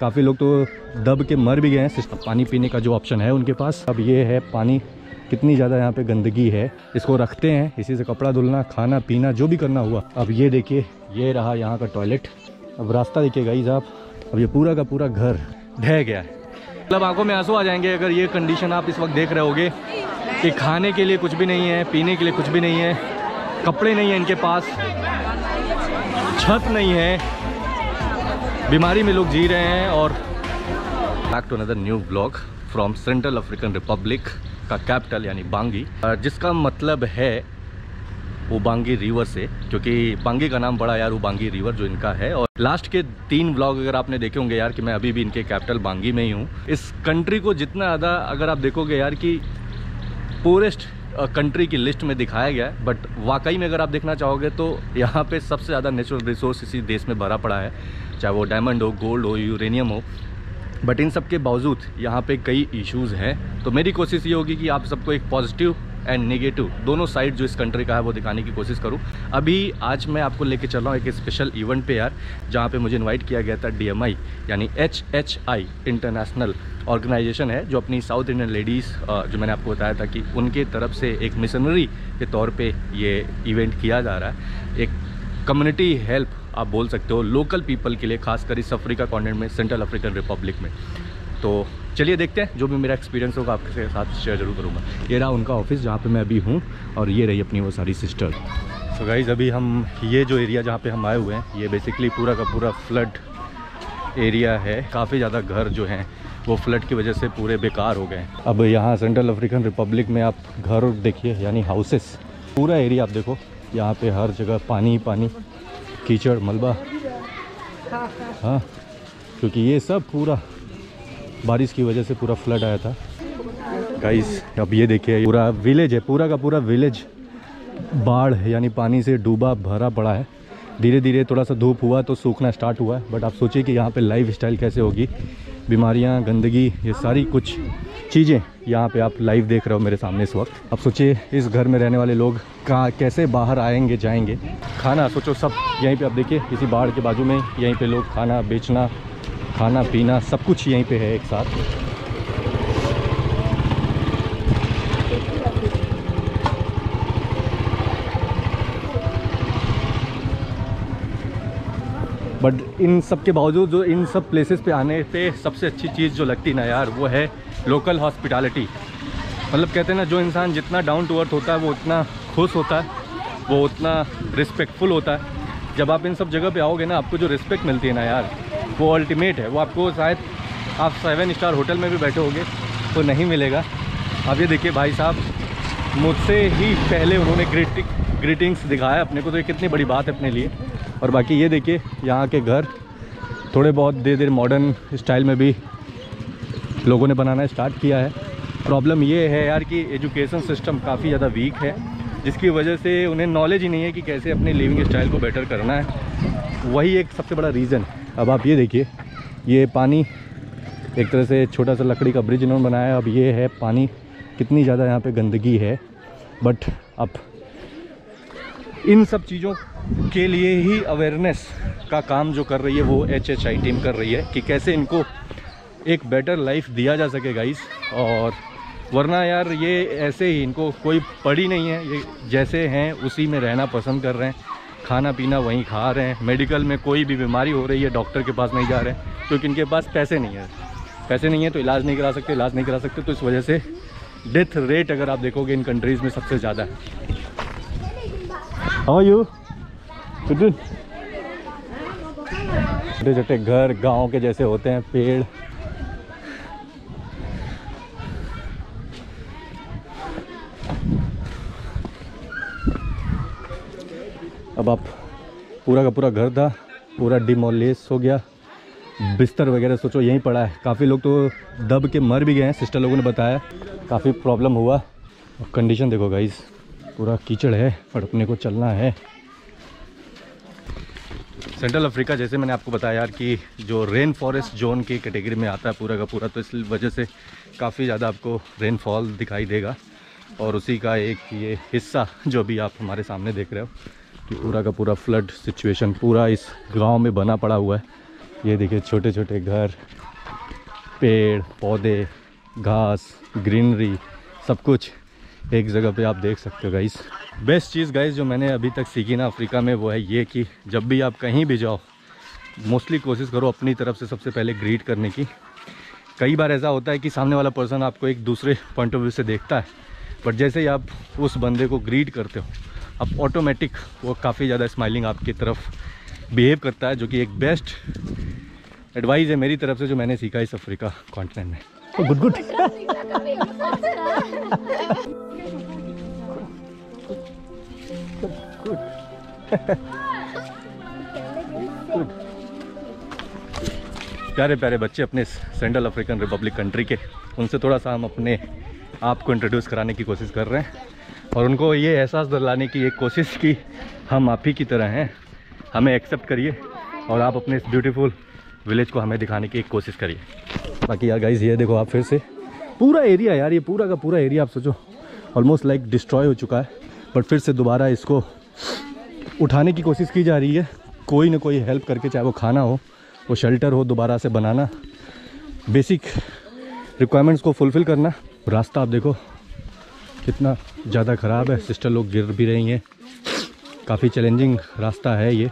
काफ़ी लोग तो दब के मर भी गए हैं। सिर्फ़ पानी पीने का जो ऑप्शन है उनके पास। अब ये है पानी, कितनी ज़्यादा यहाँ पे गंदगी है। इसको रखते हैं, इसी से कपड़ा धुलना, खाना, पीना, जो भी करना हुआ। अब ये देखिए, ये रहा यहाँ का टॉयलेट अब रास्ता देखिए गाइज़ आप। अब ये पूरा का पूरा घर ढह गया है। मतलब आँखों में आँसू आ जाएँगे अगर ये कंडीशन आप इस वक्त देख रहे होगे। कि खाने के लिए कुछ भी नहीं है, पीने के लिए कुछ भी नहीं है, कपड़े नहीं है इनके पास, छत नहीं है। बीमारी में लोग जी रहे हैं और back to another new blog from central African republic का कैपिटल यानी बांगी। जिसका मतलब है उबांगी रिवर से, क्योंकि बांगी का नाम बड़ा यार, उबांगी रिवर जो इनका है। और लास्ट के तीन ब्लॉग अगर आपने देखे होंगे यार कि मैं अभी भी इनके कैपिटल बांगी में ही हूँ। इस कंट्री को जितना ज़्यादा अगर आप देखोगे यार कि पूरेस्ट कंट्री की लिस्ट में दिखाया गया है बट वाकई में अगर आप देखना चाहोगे तो यहाँ पे सबसे ज़्यादा नेचुरल रिसोर्स इसी देश में भरा पड़ा है, चाहे वो डायमंड हो गोल्ड हो यूरेनियम हो। बट इन सब के बावजूद यहाँ पे कई इश्यूज़ हैं। तो मेरी कोशिश ये होगी कि आप सबको एक पॉजिटिव एंड नेगेटिव दोनों साइड जो इस कंट्री का है, वो दिखाने की कोशिश करूँ। अभी आज मैं आपको लेके चल रहा हूँ एक स्पेशल इवेंट पे यार, जहाँ पे मुझे इनवाइट किया गया था डीएमआई यानी H H I international organisation है, जो अपनी साउथ इंडियन लेडीज़ जो मैंने आपको बताया था कि उनके तरफ़ से एक मिशनरी के तौर पर ये इवेंट किया जा रहा है। एक कम्युनिटी हेल्प आप बोल सकते हो लोकल पीपल के लिए, खासकर इस अफ्रीका कॉन्टिनेंट में सेंट्रल अफ्रीकन रिपब्लिक में। तो चलिए देखते हैं। जो भी मेरा एक्सपीरियंस होगा, आपके साथ शेयर ज़रूर करूँगा। ये रहा उनका ऑफ़िस जहाँ पे मैं अभी हूँ और ये रही अपनी वो सारी सिस्टर सो गाइज़ अभी हम ये जो एरिया जहाँ पे हम आए हुए हैं, ये बेसिकली पूरा का पूरा फ्लड एरिया है। काफ़ी ज़्यादा घर जो हैं, वो फ्लड की वजह से पूरे बेकार हो गए अब यहाँ सेंट्रल अफ्रीकन रिपब्लिक में आप घर देखिए, यानी हाउसेस पूरा एरिया आप देखो। यहाँ पे हर जगह पानी पानी, कीचड़, मलबा। हाँ क्योंकि ये सब पूरा बारिश की वजह से पूरा फ्लड आया था। गाइस अब ये देखिए पूरा विलेज है, पूरा का पूरा विलेज बाढ़ यानी पानी से डूबा भरा पड़ा है। धीरे धीरे थोड़ा सा धूप हुआ तो सूखना स्टार्ट हुआ है बट आप सोचिए कि यहाँ पे लाइफ स्टाइल कैसे होगी। बीमारियाँ, गंदगी, ये सारी कुछ चीज़ें यहाँ पे आप लाइव देख रहे हो मेरे सामने इस वक्त। अब सोचिए, इस घर में रहने वाले लोग कहाँ कैसे बाहर आएँगे, जाएँगे। खाना, सोचो सब, यहीं पे आप देखिए, इसी बाढ़ के बाजू में यहीं पे लोग खाना, बेचना खाना, पीना, सब कुछ यहीं पे है एक साथ। बट इन सब के बावजूद जो इन सब प्लेसेस पे आने पे सबसे अच्छी चीज़ जो लगती ना यार, वो है लोकल हॉस्पिटैलिटी मतलब कहते हैं ना, जो इंसान जितना डाउन टू अर्थ होता है, वो उतना खुश होता है, वो उतना रिस्पेक्टफुल होता है। जब आप इन सब जगह पे आओगे ना, आपको जो रिस्पेक्ट मिलती है ना यार वो अल्टीमेट है। वो आपको शायद आप सेवन स्टार होटल में भी बैठे होगे तो नहीं मिलेगा। अब ये देखिए भाई साहब, मुझसे ही पहले उन्होंने ग्रीटिंग ग्रीटिंग्स दिखाया अपने को तो ये कितनी बड़ी बात है अपने लिए। और बाकी ये देखिए, यहाँ के घर, थोड़े बहुत धीरे धीरे मॉडर्न स्टाइल में भी लोगों ने बनाना स्टार्ट किया है। प्रॉब्लम ये है यार कि एजुकेशन सिस्टम काफ़ी ज़्यादा वीक है, जिसकी वजह से उन्हें नॉलेज ही नहीं है कि कैसे अपने लिविंग स्टाइल को बेटर करना है। वही एक सबसे बड़ा रीज़न अब आप ये देखिए, ये पानी, एक तरह से छोटा सा लकड़ी का ब्रिज इन्होंने बनाया अब ये है पानी, कितनी ज़्यादा यहाँ पे गंदगी है। बट अब इन सब चीज़ों के लिए ही अवेयरनेस का काम जो कर रही है, वो एच एच आई टीम कर रही है कि कैसे इनको एक बेटर लाइफ दिया जा सके गाइस और वरना यार ये ऐसे ही इनको कोई पड़ी नहीं है, ये जैसे हैं, उसी में रहना पसंद कर रहे हैं। खाना पीना वहीं खा रहे हैं। मेडिकल में कोई भी बीमारी हो रही है, डॉक्टर के पास नहीं जा रहे हैं। क्योंकि इनके पास पैसे नहीं है। पैसे नहीं है तो इलाज नहीं करा सकते, इलाज नहीं करा सकते तो इस वजह से डेथ रेट अगर आप देखोगे इन कंट्रीज़ में सबसे ज़्यादा है। हाउ यू छोटे छोटे घर, गाँव के जैसे होते हैं, पेड़ अब आप पूरा का पूरा घर था, पूरा डिमोलेस हो गया। बिस्तर वगैरह सोचो, यहीं पड़ा है। काफ़ी लोग तो दब के मर भी गए हैं सिस्टर लोगों ने बताया। काफ़ी प्रॉब्लम हुआ। कंडीशन देखो गाइस पूरा कीचड़ है अपने को चलना है। सेंट्रल अफ्रीका जैसे मैंने आपको बताया यार कि जो रेन फॉरेस्ट जोन की कैटेगरी में आता है पूरा का पूरा तो इस वजह से काफ़ी ज़्यादा आपको रेनफॉल दिखाई देगा। और उसी का एक ये हिस्सा जो भी आप हमारे सामने देख रहे हो कि पूरा का पूरा फ्लड सिचुएशन पूरा इस गाँव में बना पड़ा हुआ है। ये देखिए छोटे छोटे घर, पेड़, पौधे, घास, ग्रीनरी, सब कुछ एक जगह पे आप देख सकते हो गाइस बेस्ट चीज़ गाइस जो मैंने अभी तक सीखी ना अफ्रीका में, वो है ये कि जब भी आप कहीं भी जाओ मोस्टली कोशिश करो अपनी तरफ़ से सबसे पहले ग्रीट करने की। कई बार ऐसा होता है कि सामने वाला पर्सन आपको एक दूसरे पॉइंट ऑफ़ व्यू से देखता है बट जैसे ही आप उस बंदे को ग्रीट करते हो अब ऑटोमेटिक वो काफ़ी ज़्यादा स्माइलिंग आपकी तरफ़ बिहेव करता है जो कि एक बेस्ट एडवाइस है मेरी तरफ़ से जो मैंने सीखा इस अफ्रीका कॉन्टिनेंट में। गुड गुड प्यारे प्यारे बच्चे अपने सेंट्रल अफ्रीकन रिपब्लिक कंट्री के उनसे थोड़ा सा हम अपने आप को इंट्रोड्यूस कराने की कोशिश कर रहे हैं। और उनको ये एहसास दिलाने की एक कोशिश की, हम आप ही की तरह हैं। हमें एक्सेप्ट करिए और आप अपने इस ब्यूटीफुल विलेज को हमें दिखाने की एक कोशिश करिए। बाकी यार गाइज़ ये देखो आप फिर से। पूरा एरिया यार, ये पूरा का पूरा एरिया आप सोचो। ऑलमोस्ट लाइक डिस्ट्रॉय हो चुका है। बट फिर से दोबारा इसको उठाने की कोशिश की जा रही है। कोई ना कोई हेल्प करके, चाहे वो खाना हो, वो शेल्टर हो, दोबारा से बनाना। बेसिक रिक्वायरमेंट्स को फुलफ़िल करना। रास्ता आप देखो कितना ज़्यादा ख़राब है। सिस्टर लोग गिर भी रही हैं। काफ़ी चैलेंजिंग रास्ता है ये।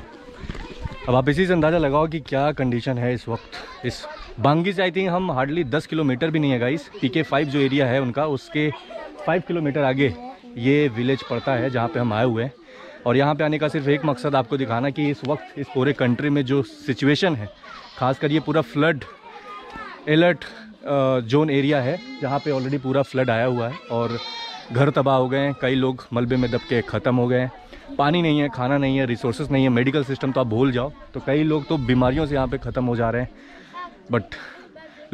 अब आप इसी से अंदाज़ा लगाओ कि क्या कंडीशन है इस वक्त। इस बांगी से आई थिंक हम हार्डली 10 किलोमीटर भी नहीं है गाइस पी के फाइव जो एरिया है उनका, उसके 5 किलोमीटर आगे ये विलेज पड़ता है जहाँ पे हम आए हुए हैं। और यहाँ पे आने का सिर्फ़ एक मकसद आपको दिखाना कि इस वक्त इस पूरे कंट्री में जो सिचुएशन है, खासकर ये पूरा फ्लड अलर्ट जोन एरिया है, जहाँ पे ऑलरेडी पूरा फ्लड आया हुआ है। और घर तबाह हो गए हैं कई लोग मलबे में दब के ख़त्म हो गए हैं। पानी नहीं है खाना नहीं है रिसोर्सेज नहीं है मेडिकल सिस्टम तो आप भूल जाओ। तो कई लोग तो बीमारियों से यहाँ पे ख़त्म हो जा रहे हैं। बट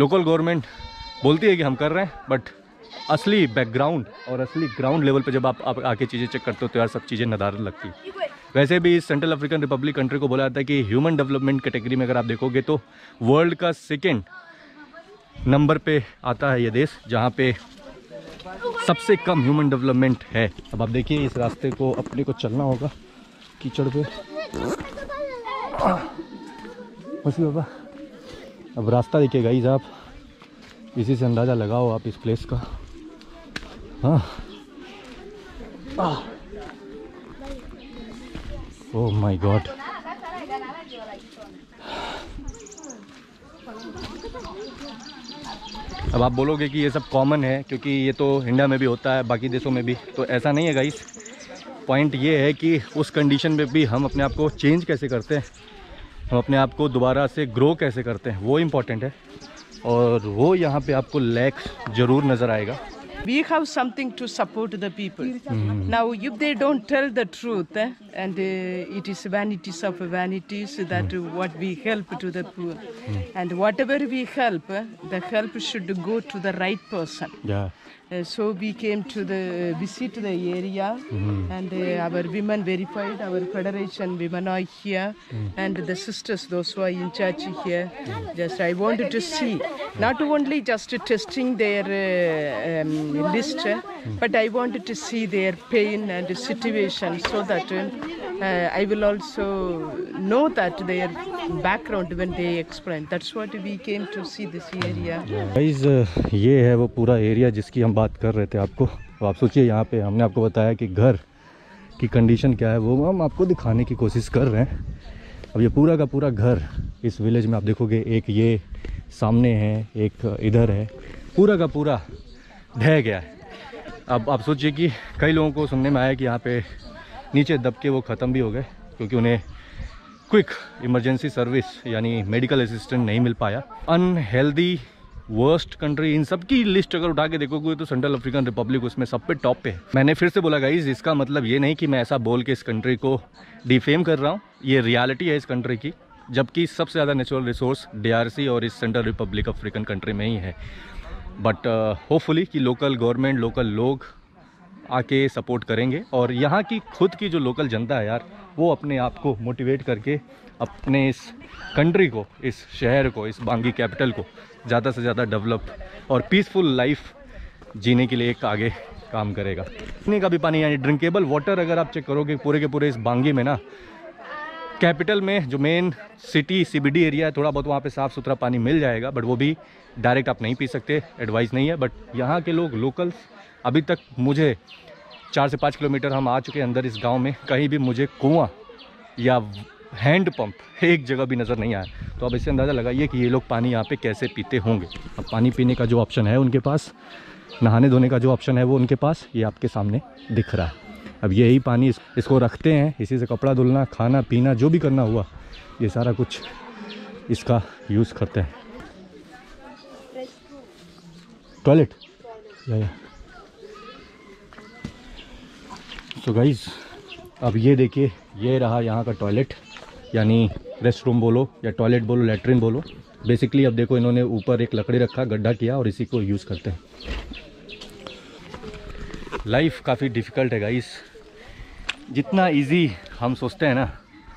लोकल गवर्नमेंट बोलती है कि हम कर रहे हैं बट असली बैकग्राउंड और असली ग्राउंड लेवल पे जब आप, आप आके चीज़ें चेक करते हो तो यार सब चीज़ें नदारत लगती वैसे भी इस सेंट्रल अफ्रीकन रिपब्लिक कंट्री को बोला जाता है कि ह्यूमन डेवलपमेंट कैटेगरी में अगर आप देखोगे तो वर्ल्ड का सेकेंड नंबर पे आता है ये देश जहाँ पे सबसे कम ह्यूमन डेवलपमेंट है। अब आप देखिए, इस रास्ते को, अपने को चलना होगा, कीचड़ पे। बस बाबा, अब रास्ता देखिए गाइज़ आप। इसी से अंदाज़ा लगाओ आप इस प्लेस का। हाँ। ओह माय गॉड अब आप बोलोगे कि ये सब कॉमन है, क्योंकि ये तो इंडिया में भी होता है, बाकी देशों में भी। तो ऐसा नहीं है गाइस पॉइंट ये है कि उस कंडीशन में भी हम अपने आप को चेंज कैसे करते हैं? हम अपने आप को दोबारा से ग्रो कैसे करते हैं? वो इंपॉर्टेंट है। और वो यहाँ पे आपको लैक ज़रूर नज़र आएगा। We have something to support the people. Mm-hmm. Now, if they don't tell the truth, eh, and uh, it is vanities of vanities that Mm. what we help to the poor, and whatever we help, eh, the help should go to the right person. या Uh, so we came to the visit the area, and uh, our women verified. Our federation women are here, and the sisters, those who are in church here. Just I wanted to see, not only just testing their uh, um, list, uh, but I wanted to see their pain and situation, so that uh, I will also know that their background when they explain. That's what we came to see this area. Guys ये है वो पूरा area जिसकी हम बात कर रहे थे आपको तो आप सोचिए, यहाँ पे हमने आपको बताया कि घर की कंडीशन क्या है, वो हम आपको दिखाने की कोशिश कर रहे हैं अब ये पूरा का पूरा घर इस विलेज में आप देखोगे, एक ये सामने है, एक इधर है पूरा का पूरा ढह गया है अब आप सोचिए कि कई लोगों को सुनने में आया कि यहाँ पे नीचे दब के वो ख़त्म भी हो गए क्योंकि उन्हें क्विक इमरजेंसी सर्विस यानी मेडिकल असिस्टेंट नहीं मिल पाया। अनहेल्दी वर्स्ट कंट्री इन सब की लिस्ट अगर उठा के देखोगे तो सेंट्रल अफ्रीकन रिपब्लिक उसमें सब पे टॉप पे है। मैंने फिर से बोला गाइज़ इसका मतलब ये नहीं कि मैं ऐसा बोल के इस कंट्री को डिफेम कर रहा हूँ। ये रियलिटी है इस कंट्री की जबकि सबसे ज़्यादा नेचुरल रिसोर्स डीआरसी और इस सेंट्रल रिपब्लिक अफ्रीकन कंट्री में ही है। बट होपफुली uh, कि लोकल गवर्नमेंट लोकल लोग आके सपोर्ट करेंगे। और यहाँ की खुद की जो लोकल जनता है यार, वो अपने आप को मोटिवेट करके अपने इस कंट्री को, इस शहर को, इस बांगी कैपिटल को ज़्यादा से ज़्यादा डेवलप और पीसफुल लाइफ जीने के लिए एक आगे काम करेगा। पीने का भी पानी यानी ड्रिंकेबल वाटर अगर आप चेक करोगे पूरे के पूरे इस बांगी में ना कैपिटल में जो मेन सिटी सीबीडी एरिया है, थोड़ा बहुत वहाँ पे साफ़ सुथरा पानी मिल जाएगा बट वो भी डायरेक्ट आप नहीं पी सकते एडवाइस नहीं है बट यहाँ के लोग लोकल्स अभी तक मुझे चार से पाँच किलोमीटर हम आ चुके हैं अंदर इस गाँव में। कहीं भी मुझे कुआँ या हैंड पंप एक जगह भी नज़र नहीं आया। तो अब इससे अंदाज़ा लगाइए कि ये लोग पानी यहाँ पे कैसे पीते होंगे। अब पानी पीने का जो ऑप्शन है उनके पास नहाने धोने का जो ऑप्शन है वो उनके पास ये आपके सामने दिख रहा है। अब यही पानी इस, इसको रखते हैं इसी से कपड़ा धुलना खाना पीना जो भी करना हुआ ये सारा कुछ इसका यूज़ करते हैं। टॉयलेट या या सो गाइज़ अब ये देखिए, ये रहा यहाँ का टॉयलेट यानी रेस्ट रूम बोलो या टॉयलेट बोलो लेटरिन बोलो। बेसिकली अब देखो इन्होंने ऊपर एक लकड़ी रखा, गड्ढा किया और इसी को यूज़ करते हैं। लाइफ काफ़ी डिफ़िकल्ट है गाइस जितना इजी हम सोचते हैं ना,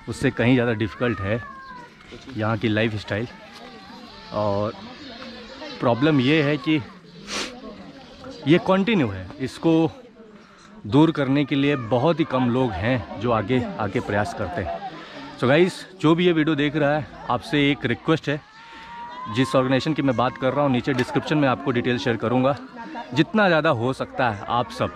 उससे कहीं ज़्यादा डिफ़िकल्ट है यहाँ की लाइफ स्टाइल और प्रॉब्लम ये है कि ये कंटिन्यू है। इसको दूर करने के लिए बहुत ही कम लोग हैं जो आगे आगे प्रयास करते हैं। सो so गाइस जो भी ये वीडियो देख रहा है, आपसे एक रिक्वेस्ट है। जिस ऑर्गेनाइजेशन की मैं बात कर रहा हूँ, नीचे डिस्क्रिप्शन में आपको डिटेल शेयर करूँगा। जितना ज़्यादा हो सकता है आप सब,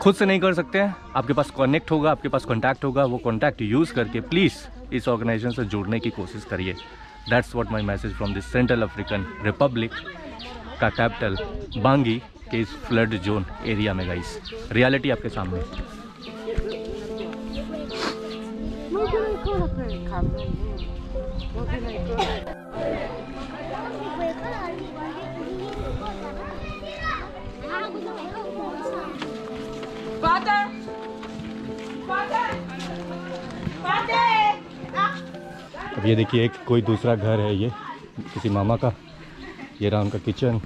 खुद से नहीं कर सकते हैं। आपके पास कनेक्ट होगा, आपके पास कॉन्टैक्ट होगा, वो कॉन्टैक्ट यूज़ करके प्लीज़ इस ऑर्गेनाइजेशन से जुड़ने की कोशिश करिए। That's what my message from this central African republic का कैपिटल बांगी। के इस फ्लड जोन एरिया में गाइस रियलिटी आपके सामने Father! Father! Father! अब ये देखिए एक कोई दूसरा घर है ये किसी मामा का ये रहा उनका किचन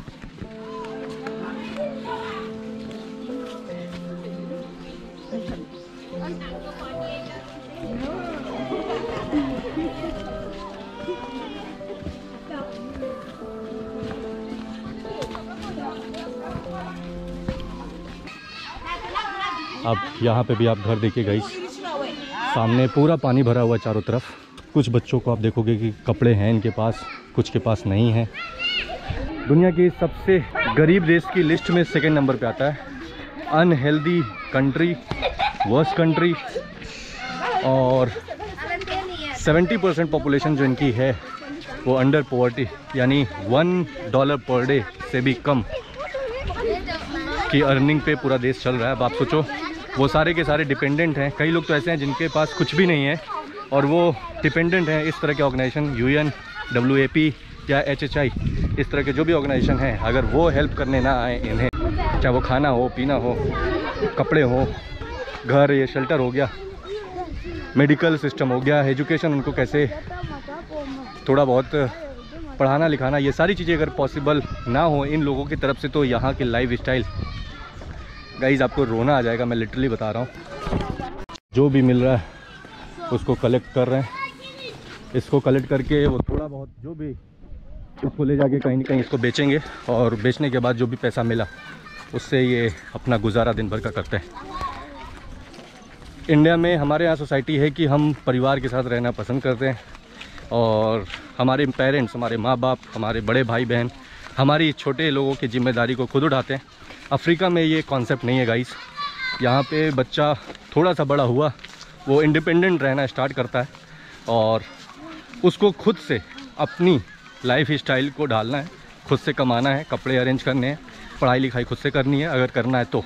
अब यहाँ पे भी आप घर देखिए गई सामने पूरा पानी भरा हुआ चारों तरफ़। कुछ बच्चों को आप देखोगे कि कपड़े हैं इनके पास, कुछ के पास नहीं है। दुनिया की सबसे गरीब देश की लिस्ट में सेकेंड नंबर पे आता है। अनहेल्दी कंट्री वर्स्ट कंट्री और 70 परसेंट पॉपुलेशन जो इनकी है, वो अंडर पॉवर्टी यानी वन डॉलर पर डे से भी कम। की अर्निंग पे पूरा देश चल रहा है। अब आप सोचो वो सारे के सारे डिपेंडेंट हैं। कई लोग तो ऐसे हैं जिनके पास कुछ भी नहीं है और वो डिपेंडेंट हैं इस तरह के organisation U N W A P या एच एच आई इस तरह के जो भी ऑर्गेनाइजेशन हैं। अगर वो हेल्प करने ना आए इन्हें, चाहे वो खाना हो, पीना हो, कपड़े हो, घर, या शेल्टर हो गया मेडिकल सिस्टम हो गया एजुकेशन उनको कैसे थोड़ा बहुत पढ़ाना लिखाना, ये सारी चीज़ें अगर पॉसिबल ना हो इन लोगों की तरफ़ से तो यहाँ की लाइफ स्टाइल गाइज़ आपको रोना आ जाएगा, मैं लिटरली बता रहा हूँ। जो भी मिल रहा है, उसको कलेक्ट कर रहे हैं। इसको कलेक्ट करके वो थोड़ा बहुत जो भी उसको ले जाके कहीं ना कहीं इसको बेचेंगे और बेचने के बाद जो भी पैसा मिला, उससे ये अपना गुजारा दिन भर का करते हैं। इंडिया में हमारे यहाँ सोसाइटी है कि हम परिवार के साथ रहना पसंद करते हैं और हमारे पेरेंट्स हमारे माँ बाप, हमारे बड़े भाई बहन, हमारी छोटे लोगों की ज़िम्मेदारी को खुद उठाते हैं। अफ्रीका में ये कॉन्सेप्ट नहीं है गाइस यहाँ पे बच्चा थोड़ा सा बड़ा हुआ, वो इंडिपेंडेंट रहना स्टार्ट करता है और उसको खुद से अपनी लाइफ स्टाइल को ढालना है, खुद से कमाना है, कपड़े अरेंज करने हैं, पढ़ाई लिखाई खुद से करनी है, अगर करना है तो।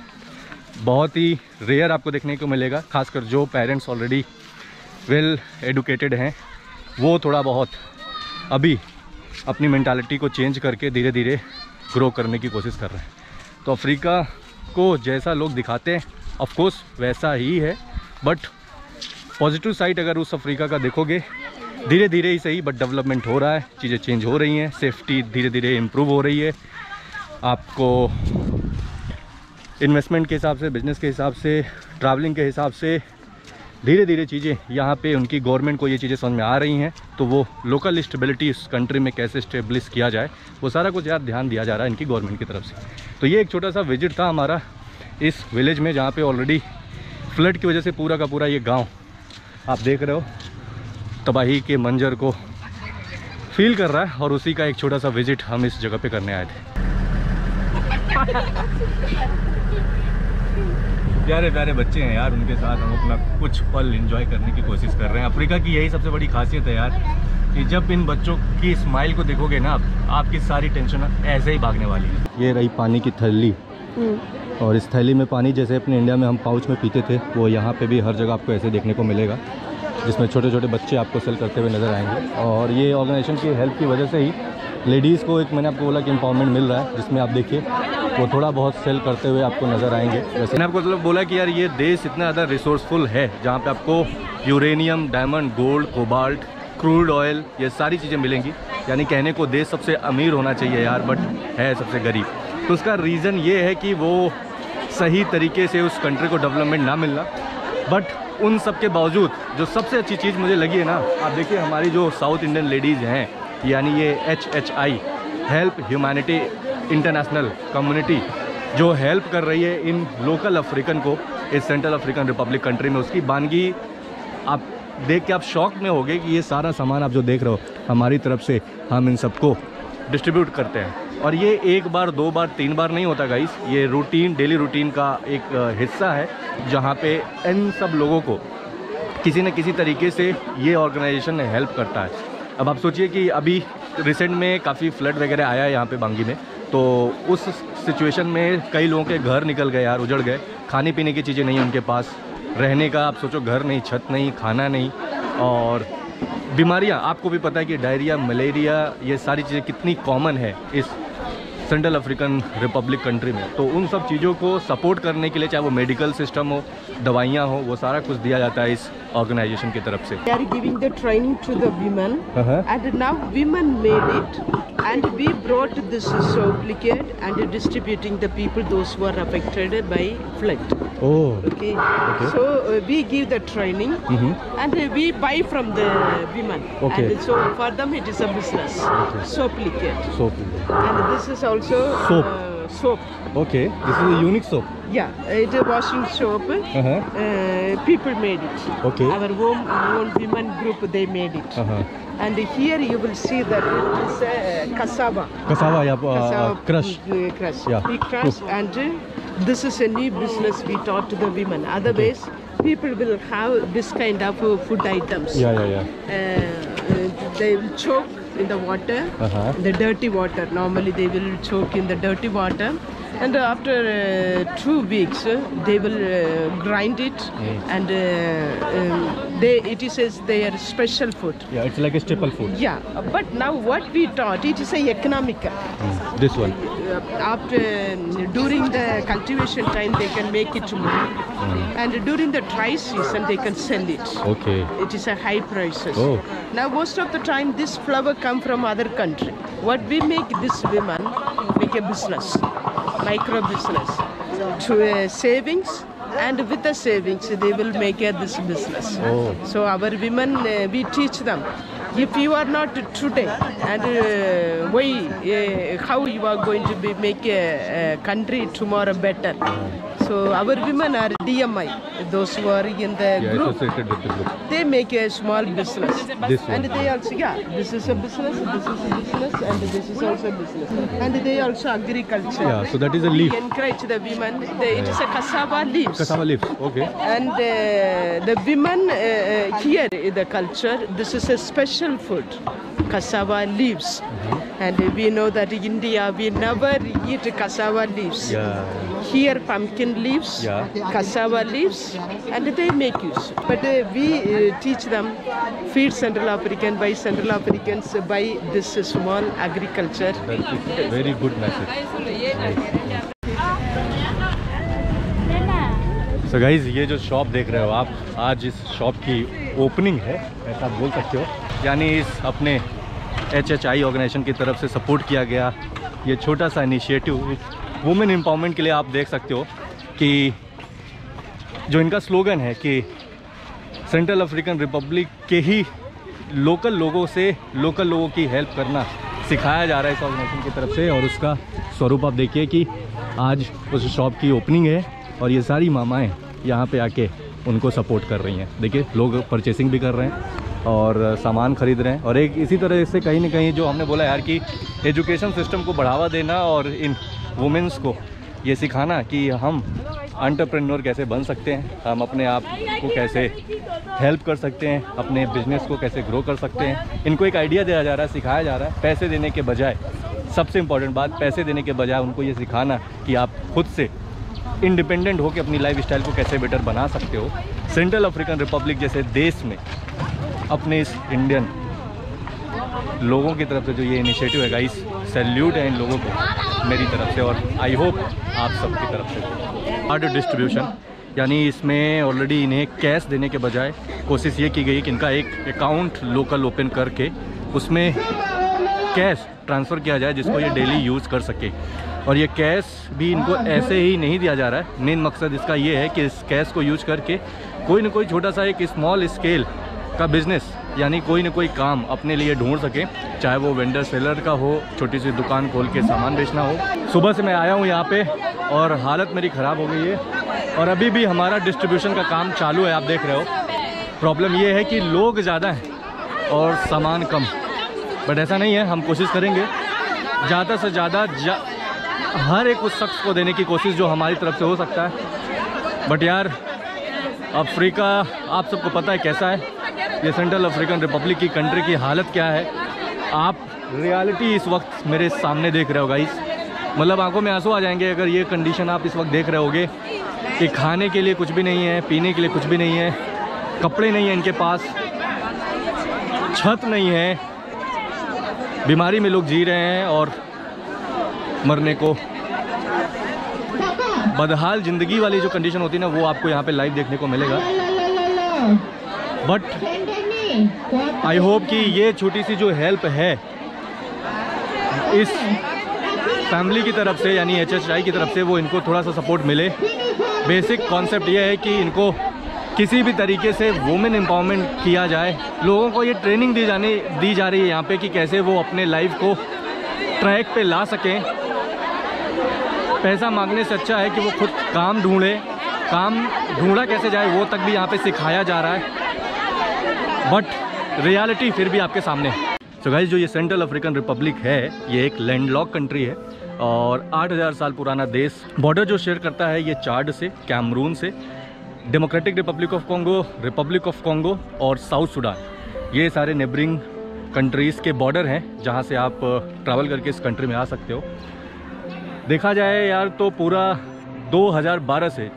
बहुत ही रेयर आपको देखने को मिलेगा, खासकर जो पेरेंट्स ऑलरेडी वेल एडुकेटेड हैं, वो थोड़ा बहुत अभी अपनी मैंटालिटी को चेंज करके धीरे धीरे ग्रो करने की कोशिश कर रहे हैं। तो अफ्रीका को जैसा लोग दिखाते हैं ऑफकोर्स वैसा ही है। बट पॉजिटिव साइड अगर उस अफ्रीका का देखोगे धीरे धीरे ही सही बट डेवलपमेंट हो रहा है, चीज़ें चेंज हो रही हैं सेफ्टी धीरे धीरे इम्प्रूव हो रही है। आपको इन्वेस्टमेंट के हिसाब से बिज़नेस के हिसाब से ट्रैवलिंग के हिसाब से धीरे धीरे चीज़ें यहाँ पे उनकी गवर्नमेंट को ये चीज़ें समझ में आ रही हैं तो वो लोकल स्टेबिलिटी इस कंट्री में कैसे स्टेब्लिश किया जाए, वो सारा कुछ यार ध्यान दिया जा रहा है इनकी गवर्नमेंट की तरफ़ से। तो ये एक छोटा सा विज़िट था हमारा इस विलेज में जहाँ पे ऑलरेडी फ्लड की वजह से पूरा का पूरा ये गाँव, आप देख रहे हो, तबाही के मंजर को फील कर रहा है और उसी का एक छोटा सा विज़िट हम इस जगह पे करने आए थे। प्यारे प्यारे बच्चे हैं यार, उनके साथ हम अपना कुछ पल एंजॉय करने की कोशिश कर रहे हैं। अफ्रीका की यही सबसे बड़ी खासियत है यार। कि जब इन बच्चों की स्माइल को देखोगे ना आप आपकी सारी टेंशन ऐसे ही भागने वाली है। ये रही पानी की थैली। और इस थैली में पानी जैसे अपने इंडिया में हम पाउच में पीते थे वो यहाँ पे भी हर जगह आपको ऐसे देखने को मिलेगा जिसमें छोटे छोटे बच्चे आपको सेल करते हुए नज़र आएँगे। और ये ऑर्गेनाइजेशन की हेल्प की वजह से ही लेडीज़ को एक मैंने आपको बोला कि एम्पावरमेंट मिल रहा है जिसमें आप देखिए वो थोड़ा बहुत सेल करते हुए आपको नज़र आएँगे। वैसे मैंने आपको मतलब बोला कि यार ये देश इतना ज़्यादा रिसोर्सफुल है जहाँ पे आपको uranium diamond gold cobalt crude oil, ये सारी चीज़ें मिलेंगी। यानी कहने को देश सबसे अमीर होना चाहिए यार, बट है सबसे गरीब। तो उसका रीज़न ये है कि वो सही तरीके से उस कंट्री को डेवलपमेंट ना मिलना। बट उन सब के बावजूद, जो सबसे अच्छी चीज़ मुझे लगी है ना, आप देखिए हमारी जो साउथ इंडियन लेडीज़ हैं, यानी ये H H I help humanity international community जो हेल्प कर रही है इन लोकल अफ्रीकन को, इस सेंट्रल अफ्रीकन रिपब्लिक कंट्री में। उसकी बानगी आप देख के आप शौक में होगे कि ये सारा सामान आप जो देख रहे हो, हमारी तरफ़ से हम इन सबको डिस्ट्रीब्यूट करते हैं। और ये एक बार, दो बार, तीन बार नहीं होता गाइस ये रूटीन डेली रूटीन का एक हिस्सा है, जहाँ पे इन सब लोगों को किसी न किसी तरीके से ये ऑर्गेनाइजेशन हेल्प करता है। अब आप सोचिए कि अभी रिसेंट में काफ़ी फ्लड वगैरह आया है यहाँ पे बांगी में तो उस सिचुएशन में कई लोगों के घर निकल गए यार, उजड़ गए। खाने पीने की चीज़ें नहीं उनके पास। रहने का आप सोचो, घर नहीं, छत नहीं, खाना नहीं, और बीमारियाँ, आपको भी पता है कि डायरिया, मलेरिया, ये सारी चीज़ें कितनी कॉमन है इस सेंट्रल अफ्रीकन रिपब्लिक कंट्री में। तो उन सब चीज़ों को सपोर्ट करने के लिए, चाहे वो मेडिकल सिस्टम हो, दवाइयाँ हो, वो सारा कुछ दिया जाता है इस ऑर्गेनाइजेशन की तरफ़ से। They are giving the training to the women and now women made it and we brought this supplicate and distributing the people those who are affected by flood oh okay so we give the training and we buy from the women and so for them it is a business supplicate soap and this is also soap soap okay this is a unique soap Yeah, it's a washing shop. Uh -huh. uh, people made it. Okay. Our home, own women group, they made it. Uh -huh. And here you will see that it is uh, cassava. Cassava, yeah, uh, cassava uh, crush. Uh, crush. Yeah. We crush cool. and this is a new business we taught to the women. Otherwise, okay. people will have this kind of food items. Yeah, yeah, yeah. they will choke in the water, -huh. the dirty water. Normally they will choke in the dirty water and after uh, two weeks uh, they will uh, grind it and um, they it is as their special food. Yeah it's like a staple food. Yeah but now what we taught it is a economic. Mm. this one. Uh, after during the cultivation time they can make it more. Mm. and during the dry season they can sell it. Okay. It is a high prices. Oh. now most of the time this flower come from other country. What we make this woman make a business micro business, to uh, savings, and with the savings they will make a this business. Oh. So our women uh, we teach them. If you are not today, and uh, why, uh, how you are going to be make a, a country tomorrow better? So our women are DMI, those who are in the yeah, group. associated with the group. They make a small business. This and one. they also, yeah, this is a business, this is a business, and this is also a business. And they also agriculture. Yeah, so that is a leaf. We encourage the women. They, it is a cassava leaves. Cassava leaves, okay. And uh, the women uh, uh here in the culture, this is a special food. Cassava leaves. Mm-hmm. And we know that in India we never eat cassava leaves. या Here pumpkin leaves, Yeah. cassava leaves, and they make use. But uh, we uh, teach them feed Central African by Central Africans by this uh, small agriculture. Very good message so guys ये जो shop देख रहे हो आप आज इस shop की opening है ऐसा बोल सकते हो यानी इस अपने एच एच आई ऑर्गेनाइजेशन की तरफ़ से सपोर्ट किया गया। ये छोटा सा इनिशिएटिव वुमेन एम्पावरमेंट के लिए आप देख सकते हो कि जो इनका स्लोगन है कि सेंट्रल अफ्रीकन रिपब्लिक के ही लोकल लोगों से लोकल लोगों की हेल्प करना सिखाया जा रहा है इस ऑर्गेनाइजेशन की तरफ़ से और उसका स्वरूप आप देखिए कि आज उस शॉप की ओपनिंग है और ये सारी मामाएँ यहाँ पे आके उनको सपोर्ट कर रही हैं। देखिए, लोग परचेसिंग भी कर रहे हैं। और सामान खरीद रहे हैं। और एक इसी तरह से कहीं ना कहीं जो हमने बोला यार कि एजुकेशन सिस्टम को बढ़ावा देना और इन वुमेंस को ये सिखाना कि हम अंटरप्रेन्योर कैसे बन सकते हैं, हम अपने आप को कैसे हेल्प कर सकते हैं, अपने बिज़नेस को कैसे ग्रो कर सकते हैं। इनको एक आइडिया दिया जा रहा है, सिखाया जा रहा है, पैसे देने के बजाय, सबसे इंपॉर्टेंट बात, पैसे देने के बजाय उनको ये सिखाना कि आप खुद से इंडिपेंडेंट होकर अपनी लाइफ स्टाइल को कैसे बेटर बना सकते हो। सेंट्रल अफ्रीकन रिपब्लिक जैसे देश में अपने इस इंडियन लोगों की तरफ़ से जो ये इनिशिएटिव है गाइस सैल्यूट है इन लोगों को मेरी तरफ़ से और आई होप आप सबकी तरफ़ से। कार्ड डिस्ट्रीब्यूशन यानी इसमें ऑलरेडी इन्हें कैश देने के बजाय कोशिश ये की गई कि इनका एक अकाउंट लोकल ओपन करके उसमें कैश ट्रांसफ़र किया जाए जिसको ये डेली यूज़ कर सके। और ये कैश भी इनको ऐसे ही नहीं दिया जा रहा है। मेन मकसद इसका ये है कि इस कैश को यूज़ करके कोई ना कोई छोटा सा एक स्मॉल स्केल का बिज़नेस यानी कोई ना कोई काम अपने लिए ढूंढ सके चाहे वो वेंडर सेलर का हो छोटी सी दुकान खोल के सामान बेचना हो। सुबह से मैं आया हूँ यहाँ पे और हालत मेरी ख़राब हो गई है। और अभी भी हमारा डिस्ट्रीब्यूशन का काम चालू है आप देख रहे हो। प्रॉब्लम ये है कि लोग ज़्यादा हैं और सामान कम। बट ऐसा नहीं है हम कोशिश करेंगे। ज़्यादा से ज़्यादा जा, हर एक उस शख्स को देने की कोशिश जो हमारी तरफ़ से हो सकता है। बट यार अफ्रीका आप सबको पता है कैसा है। ये सेंट्रल अफ्रीकन रिपब्लिक की कंट्री की हालत क्या है? आप रियलिटी इस वक्त मेरे सामने देख रहे हो गाइस मतलब आँखों में आँसू आ जाएँगे अगर ये कंडीशन आप इस वक्त देख रहे होगे कि खाने के लिए कुछ भी नहीं है, पीने के लिए कुछ भी नहीं है, कपड़े नहीं हैं इनके पास, छत नहीं है, बीमारी में लोग जी रहे हैं और मरने को बदहाल ज़िंदगी वाली जो कंडीशन होती है ना, वो आपको यहाँ पे लाइव देखने को मिलेगा। बट आई होप कि ये छोटी सी जो हेल्प है, इस फैमिली की तरफ़ से, यानी एच की तरफ़ से वो इनको थोड़ा सा सपोर्ट मिले। बेसिक कॉन्सेप्ट ये है कि इनको किसी भी तरीके से वुमेन एम्पावरमेंट किया जाए। लोगों को ये ट्रेनिंग दी जाने, दी जा रही है यहाँ पे कि कैसे वो अपने लाइफ को ट्रैक पे ला सकें। पैसा मांगने से अच्छा है कि वो खुद काम ढूंढे। काम ढूंढा कैसे जाए, वो तक भी यहाँ पे सिखाया जा रहा है। बट रियलिटी फिर भी आपके सामने है। सो गाइज़ जो ये सेंट्रल अफ्रीकन रिपब्लिक है, ये एक लैंडलॉक कंट्री है और 8000 साल पुराना देश बॉर्डर जो शेयर करता है ये चार्ड से कैमरून से democratic republic of Congo republic of Congo और साउथ सूडान ये सारे नेबरिंग कंट्रीज़ के बॉर्डर हैं, जहाँ से आप ट्रैवल करके इस कंट्री में आ सकते हो। देखा जाए यार तो पूरा 2012 से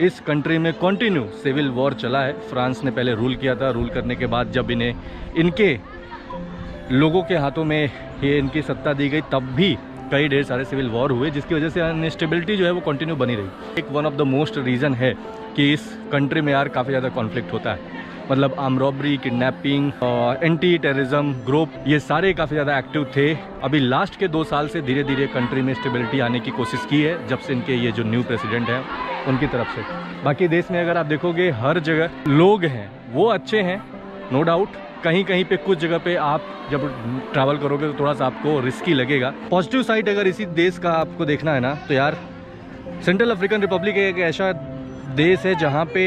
इस कंट्री में कंटिन्यू सिविल वॉर चला है। फ्रांस ने पहले रूल किया था। रूल करने के बाद जब इन्हें, इनके लोगों के हाथों में ये इनकी सत्ता दी गई, तब भी कई ढेर सारे सिविल वॉर हुए, जिसकी वजह से अनस्टेबिलिटी जो है वो कंटिन्यू बनी रही। एक one of the most reason है कि इस कंट्री में यार काफ़ी ज़्यादा कॉन्फ्लिक्ट होता है। मतलब arm robbery kidnapping anti terrorism group ये सारे काफ़ी ज़्यादा एक्टिव थे। अभी लास्ट के दो साल से धीरे धीरे कंट्री में स्टेबिलिटी आने की कोशिश की है, जब से इनके ये जो न्यू प्रेसिडेंट हैं, उनकी तरफ़ से। बाकी देश में अगर आप देखोगे, हर जगह लोग हैं, वो अच्छे हैं नो डाउट कहीं कहीं पे कुछ जगह पे आप जब ट्रैवल करोगे तो थोड़ा सा आपको रिस्की लगेगा। पॉजिटिव साइड अगर इसी देश का आपको देखना है ना तो यार सेंट्रल अफ्रीकन रिपब्लिक एक ऐसा देश है जहाँ पे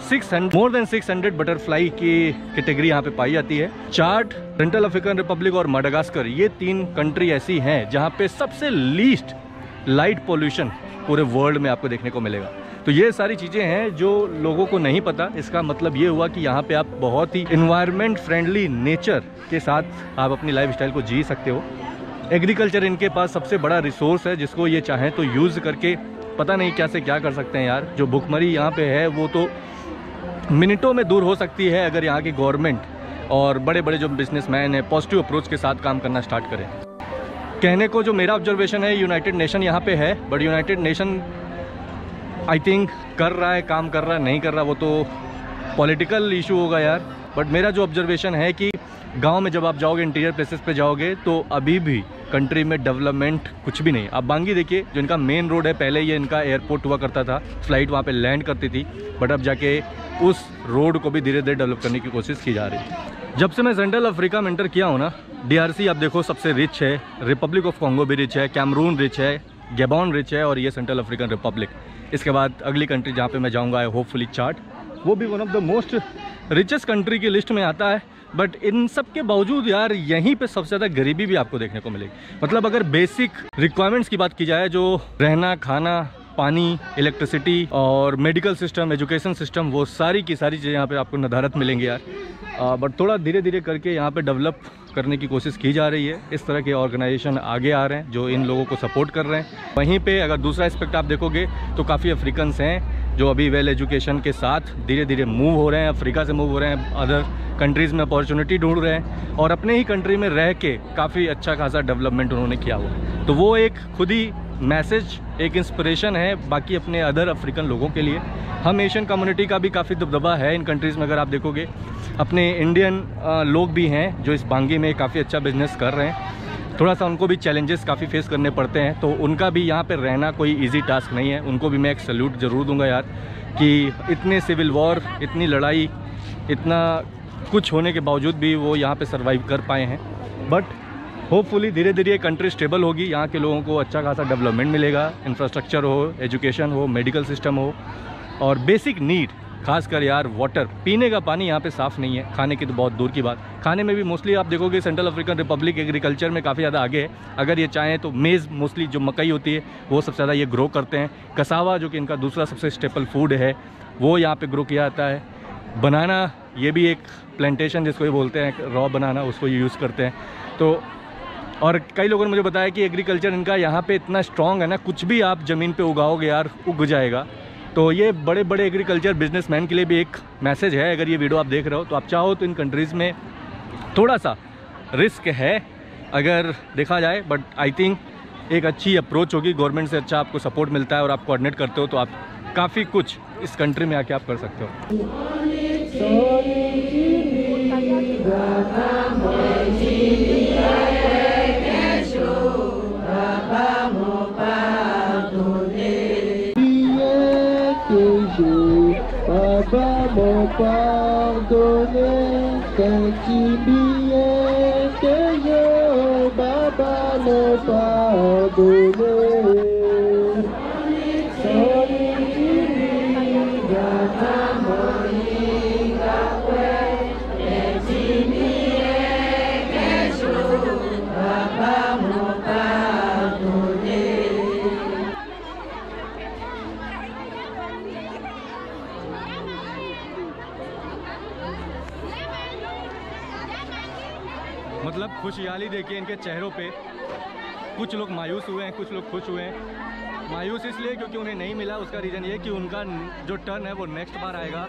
600 मोर देन 600 बटरफ्लाई की कैटेगरी यहाँ पे पाई जाती है। चार्ट सेंट्रल अफ्रीकन रिपब्लिक और मडागास्कर ये तीन कंट्री ऐसी हैं जहाँ पे सबसे लीस्ट लाइट पोल्यूशन पूरे वर्ल्ड में आपको देखने को मिलेगा। तो ये सारी चीज़ें हैं जो लोगों को नहीं पता। इसका मतलब ये हुआ कि यहाँ पे आप बहुत ही इन्वायरमेंट फ्रेंडली नेचर के साथ आप अपनी लाइफ को जी सकते हो। एग्रीकल्चर इनके पास सबसे बड़ा रिसोर्स है जिसको ये चाहें तो यूज़ करके पता नहीं क्या से क्या कर सकते हैं यार। जो भुखमरी यहाँ पे है वो तो मिनटों में दूर हो सकती है अगर यहाँ की गवर्नमेंट और बड़े बड़े जो बिजनेसमैन हैं पॉजिटिव अप्रोच के साथ काम करना स्टार्ट करें। कहने को जो मेरा ऑब्जर्वेशन है यूनाइटेड नेशन यहाँ पे है but united nation I think कर रहा है, काम कर रहा है, नहीं कर रहा, वो तो पॉलिटिकल इशू होगा यार। बट मेरा जो ऑब्जर्वेशन है कि गाँव में जब आप जाओगे इंटीरियर प्लेसेस पे जाओगे तो अभी भी कंट्री में डेवलपमेंट कुछ भी नहीं। आप बांगी देखिए, जो इनका मेन रोड है, पहले ये इनका एयरपोर्ट हुआ करता था फ़्लाइट वहाँ पे लैंड करती थी बट अब जाके उस रोड को भी धीरे धीरे डेवलप करने की कोशिश की जा रही है। जब से मैं सेंट्रल अफ्रीका में एंटर किया हूँ ना डीआरसी आप देखो सबसे रिच है रिपब्लिक ऑफ़ कॉन्गो भी रिच है कैमरून रिच है गेबॉन रिच है, और ये सेंट्रल अफ्रीकन रिपब्लिक इसके बाद अगली कंट्री जहाँ पे मैं जाऊँगा आई होपफुली चार्ट वो भी one of the most richest country की लिस्ट में आता है। बट इन सब के बावजूद यार, यहीं पे सबसे ज़्यादा गरीबी भी आपको देखने को मिलेगी। मतलब अगर बेसिक रिक्वायरमेंट्स की बात की जाए, जो रहना, खाना, पानी इलेक्ट्रिसिटी और मेडिकल सिस्टम एजुकेशन सिस्टम वो सारी की सारी चीज़ें यहाँ पे आपको नदारत मिलेंगी यार। बट थोड़ा धीरे धीरे करके यहाँ पे डेवलप करने की कोशिश की जा रही है। इस तरह के ऑर्गेनाइजेशन आगे आ रहे हैं, जो इन लोगों को सपोर्ट कर रहे हैं। वहीं पे अगर दूसरा एस्पेक्ट आप देखोगे तो काफ़ी अफ्रीकन्स हैं। जो अभी वेल एजुकेशन के साथ धीरे धीरे मूव हो रहे हैं, अफ्रीका से मूव हो रहे हैं अदर कंट्रीज़ में अपॉर्चुनिटी ढूंढ रहे हैं और अपने ही कंट्री में रह के काफ़ी अच्छा खासा डेवलपमेंट उन्होंने किया हुआ तो वो एक खुद ही मैसेज एक इंस्पिरेशन है बाकी अपने अदर अफ्रीकन लोगों के लिए। हम एशियन कम्युनिटी का भी काफ़ी दबदबा है इन कंट्रीज़ में, अगर आप देखोगे। अपने इंडियन लोग भी हैं जो इस बांगी में काफ़ी अच्छा बिज़नेस कर रहे हैं। थोड़ा सा उनको भी चैलेंजेस काफ़ी फेस करने पड़ते हैं तो उनका भी यहाँ पे रहना कोई इजी टास्क नहीं है। उनको भी मैं एक सल्यूट ज़रूर दूँगा यार, कि इतने सिविल वॉर इतनी लड़ाई, इतना कुछ होने के बावजूद भी वो यहाँ पे सरवाइव कर पाए हैं। बट होपफुली धीरे धीरे ये कंट्री स्टेबल होगी, यहाँ के लोगों को अच्छा खासा डेवलपमेंट मिलेगा इंफ्रास्ट्रक्चर हो एजुकेशन हो मेडिकल सिस्टम हो, और बेसिक नीड खासकर यार वाटर पीने का पानी यहाँ पे साफ़ नहीं है। खाने की तो बहुत दूर की बात। खाने में भी मोस्टली आप देखोगे सेंट्रल अफ्रीकन रिपब्लिक एग्रीकल्चर में काफ़ी ज़्यादा आगे है। अगर ये चाहें तो मेज़ मोस्टली जो मकई होती है, वो सबसे ज़्यादा ये ग्रो करते हैं। कसावा जो कि इनका दूसरा सबसे स्टेपल फ़ूड है, वो यहाँ पर ग्रो किया जाता है। बनाना ये भी एक प्लांटेशन जिसको ये बोलते हैं रॉ बनाना उसको यूज़ करते हैं। तो और कई लोगों ने मुझे बताया कि एग्रीकल्चर इनका यहाँ पे इतना स्ट्रॉन्ग है ना, कुछ भी आप ज़मीन पे उगाओगे यार, उग जाएगा। तो ये बड़े बड़े एग्रीकल्चर बिजनेसमैन के लिए भी एक मैसेज है, अगर ये वीडियो आप देख रहे हो तो आप चाहो तो इन कंट्रीज़ में थोड़ा सा रिस्क है, अगर देखा जाए बट आई थिंक एक अच्छी अप्रोच होगी गवर्नमेंट से अच्छा आपको सपोर्ट मिलता है और आप कोऑर्डिनेट करते हो तो आप काफ़ी कुछ इस कंट्री में आके आप कर सकते हो। pas m'ont pardonné ces petits billets que je au papa m'ont pardonné. मतलब खुशहाली देखिए इनके चेहरों पे। कुछ लोग मायूस हुए हैं कुछ लोग खुश हुए हैं। मायूस इसलिए क्योंकि उन्हें नहीं मिला उसका रीज़न ये कि उनका जो टर्न है वो नेक्स्ट बार आएगा।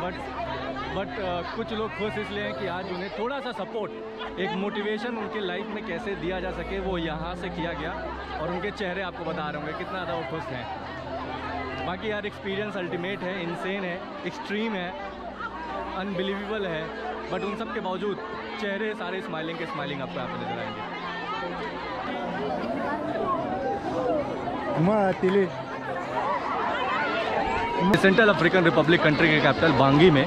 बट बट uh, कुछ लोग खुश इसलिए हैं कि आज उन्हें थोड़ा सा सपोर्ट एक मोटिवेशन उनके लाइफ में कैसे दिया जा सके वो यहाँ से किया गया और उनके चेहरे आपको बता रहे होंगे कितना ज़्यादा वो खुश हैं। बाकी यार एक्सपीरियंस अल्टीमेट है इंसेन है एक्सट्रीम है अनबिलीवेबल है बट उन सब के बावजूद चेहरे सारे स्माइलिंग के स्माइलिंग आपको यहाँ पे नज़र आएँगे। सेंट्रल अफ्रीकन रिपब्लिक कंट्री के कैपिटल बांगी में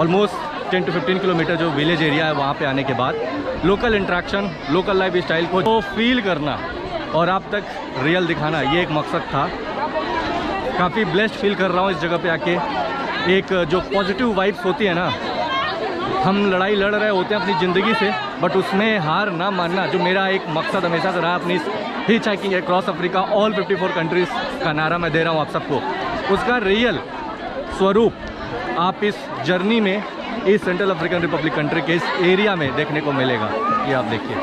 ऑलमोस्ट 10 टू 15 किलोमीटर जो विलेज एरिया है वहाँ पे आने के बाद local interaction local lifestyle को फील करना और आप तक रियल दिखाना ये एक मकसद था। काफ़ी ब्लेस्ड फील कर रहा हूँ इस जगह पे आके। एक जो पॉजिटिव वाइब्स होती है ना हम लड़ाई लड़ रहे होते हैं अपनी ज़िंदगी से बट उसमें हार ना मानना, जो मेरा एक मकसद हमेशा से रहा अपनी ही checking across Africa all 54 countries का नारा मैं दे रहा हूँ आप सबको। उसका रियल स्वरूप आप इस जर्नी में इस सेंट्रल अफ्रीकन रिपब्लिक कंट्री के इस एरिया में देखने को मिलेगा। ये आप देखिए।